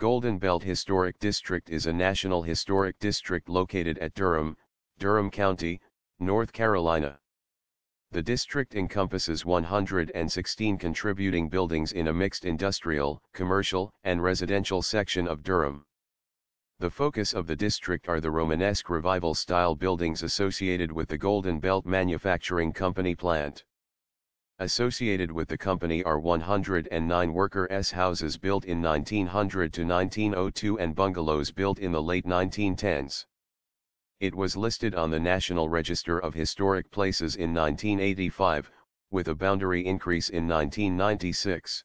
Golden Belt Historic District is a national historic district located at Durham, Durham County, North Carolina. The district encompasses 116 contributing buildings in a mixed industrial, commercial, and residential section of Durham. The focus of the district are the Romanesque Revival-style buildings associated with the Golden Belt Manufacturing Company plant. Associated with the company are 109 worker S houses built in 1900 to 1902 and bungalows built in the late 1910s. It was listed on the National Register of Historic Places in 1985, with a boundary increase in 1996.